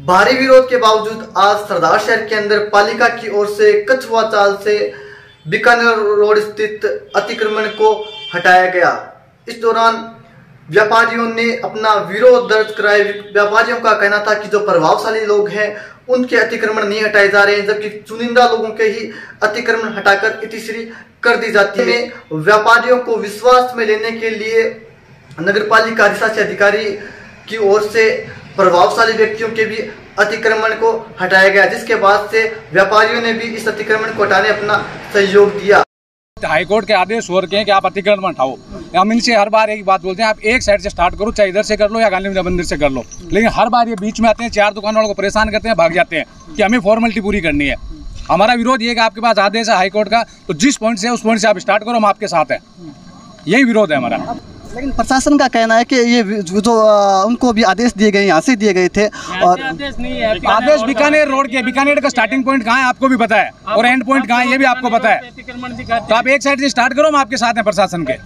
भारी विरोध के बावजूद आज सरदार शहर के अंदर पालिका की ओर से कछुआ चाल से बीकानेर रोड स्थित अतिक्रमण को हटाया गया। इस दौरान व्यापारियों ने अपना विरोध दर्ज कराए। व्यापारियों का कहना था कि जो प्रभावशाली लोग हैं, उनके अतिक्रमण नहीं हटाए जा रहे हैं, जबकि चुनिंदा लोगों के ही अतिक्रमण हटाकर इतिश्री कर दी जाती है। व्यापारियों को विश्वास में लेने के लिए नगर पालिका अधिकारी की ओर से प्रभावशाली व्यक्तियों के भी अतिक्रमण को हटाया गया, जिसके बाद से व्यापारियों ने भी इस अतिक्रमण को हटाने अपना सहयोग दिया। हाईकोर्ट के आदेश हो रखे हैं कि आप अतिक्रमण हटाओ। हम इनसे हर बार एक बात बोलते हैं, आप एक साइड से स्टार्ट करो, चाहे इधर से कर लो या गांधी मंदिर से कर लो। लेकिन हर बार ये बीच में आते हैं, चार दुकान वालों को परेशान करते हैं, भाग जाते हैं कि हमें फॉर्मेलिटी पूरी करनी है। हमारा विरोध ये कि आपके पास आदेश है हाईकोर्ट का तो जिस पॉइंट से उस पॉइंट से आप स्टार्ट करो, हम आपके साथ हैं। यही विरोध है हमारा। लेकिन प्रशासन का कहना है कि ये जो उनको भी आदेश दिए गए यहाँ से दिए गए थे और आदेश नहीं है आदेश बीकानेर रोड के बीकानेर का स्टार्टिंग पॉइंट कहाँ है आपको भी पता है। और एंड पॉइंट कहाँ है ये भी आपको पता है। तो आप एक साइड से स्टार्ट करो हम आपके साथ हैं प्रशासन के।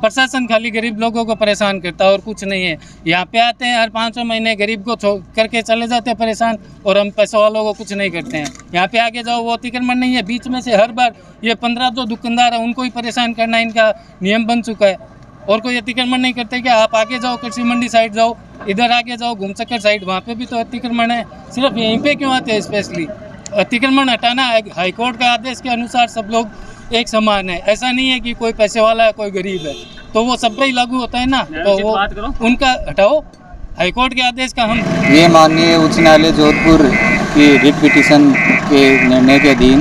प्रशासन खाली गरीब लोगों को परेशान करता है और कुछ नहीं है। यहाँ पे आते हैं हर पाँच महीने गरीब को करके चले जाते हैं परेशान और हम पैसे वालों को कुछ नहीं करते हैं। यहाँ पे आगे जाओ वो अतिक्रमण नहीं है बीच में से हर बार ये पंद्रह जो दुकानदार है उनको ही परेशान करना इनका नियम बन चुका है। और कोई अतिक्रमण नहीं करते कि आप आगे जाओ कृषि मंडी साइड जाओ इधर आगे जाओ घूमचक्कर साइड वहाँ पे भी तो अतिक्रमण है। सिर्फ़ यहीं पे क्यों आते हैं स्पेशली अतिक्रमण हटाना हाईकोर्ट के आदेश के अनुसार सब लोग एक समान है। ऐसा नहीं है कि कोई पैसे वाला है कोई गरीब है। तो वो सब पे ही लागू होता है ना? तो वो उनका हटाओ। हाईकोर्ट के आदेश का हम ये माननीय उच्च न्यायालय जोधपुर की रिट पिटिशन के निर्णय के अधीन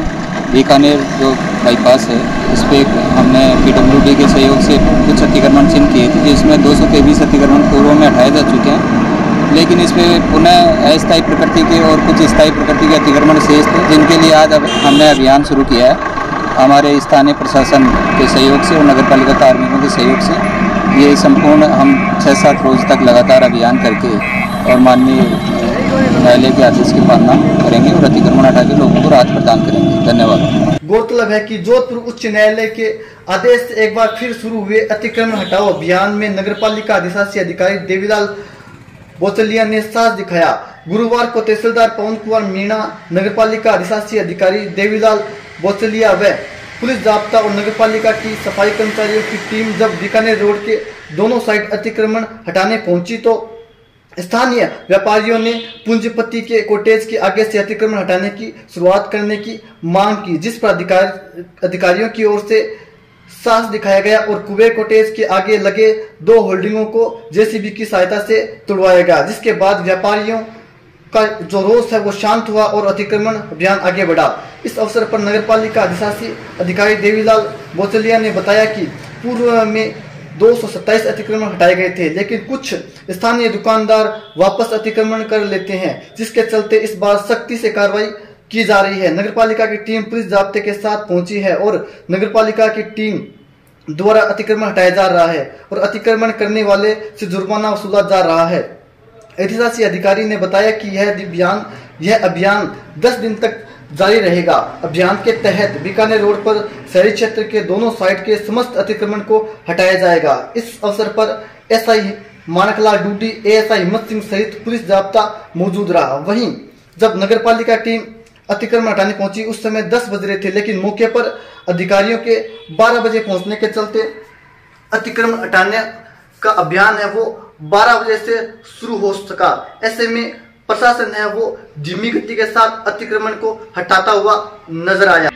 बीकानेर जो बाईपास है, इस पर हमने पीडब्ल्यूडी के सहयोग से कुछ अतिक्रमण चिन्ह किए थे, जिसमें दो सौ तेईस अतिक्रमण पूर्व में हटाए जा चुके हैं। लेकिन इस पर पुनः अस्थायी प्रकृति के और कुछ स्थायी प्रकृति के अतिक्रमण शेष थे, जिनके लिए आज अब हमने अभियान शुरू किया है। हमारे स्थानीय प्रशासन के सहयोग से और नगर पालिका कार्मिकों के सहयोग से ये संपूर्ण हम छः सात रोज तक लगातार अभियान करके और माननीय न्यायालय के आदेश की पालना करेंगे और अतिक्रमण हटा के लोगों को राहत प्रदान करेंगे। धन्यवाद। गौरतलब है कि जोधपुर उच्च न्यायालय के आदेश से एक बार फिर शुरू हुए अतिक्रमण हटाओ अभियान में नगर पालिका अधिशासी अधिकारी देवीलाल बोचलिया ने साथ दिखाया। गुरुवार को तहसीलदार पवन कुमार मीणा नगर पालिका अधिशासी अधिकारी देवीलाल बोचलिया व पुलिस जाप्ता और नगर पालिका की सफ़ाई कर्मचारियों की टीम जब बीकानेर रोड के दोनों साइड अतिक्रमण हटाने पहुँची तो स्थानीय व्यापारियों ने पूंजीपति के कोटेज के आगे से अतिक्रमण हटाने की, शुरुआत करने की मांग की, जिस पर अधिकार, अधिकारियों की ओर से साहस दिखाया गया और कुबेर कोटेज के आगे लगे दो होल्डिंगों को जेसीबी की सहायता से तोड़वाया गया, जिसके बाद व्यापारियों का जो रोष है वो शांत हुआ और अतिक्रमण अभियान आगे बढ़ा। इस अवसर पर नगर पालिका अधिशासी अधिकारी देवीलाल बोचलिया ने बताया कि पूर्व में दो अतिक्रमण हटाए गए थे, लेकिन कुछ स्थानीय दुकानदार वापस अतिक्रमण कर लेते हैं, जिसके चलते इस बार सख्ती से कार्रवाई की जा रही है। नगरपालिका की टीम पुलिस जाब्ते के साथ पहुँची है और नगर पालिका की टीम द्वारा अतिक्रमण हटाया जा रहा है और अतिक्रमण करने वाले से जुर्माना वसूला जा रहा है। ऐतिहासिक अधिकारी ने बताया कि यह अभियान यह अभियान 10 दिन तक जारी रहेगा। अभियान के तहत बीकानेर रोड पर शहरी क्षेत्र के दोनों साइड के समस्त अतिक्रमण को हटाया जाएगा। इस अवसर पर एसआई मानकलाल ड्यूटी, एएसआई हिम्मत सिंह सहित पुलिस जाब्ता मौजूद रहा। वहीं जब नगर पालिका टीम अतिक्रमण हटाने पहुँची, उस समय 10 बज रहे थे, लेकिन मौके पर अधिकारियों के 12 बजे पहुँचने के चलते अतिक्रमण हटाने का अभियान है वो 12 बजे से शुरू हो सका। ऐसे में प्रशासन है वो धीमी गति के साथ अतिक्रमण को हटाता हुआ नज़र आया।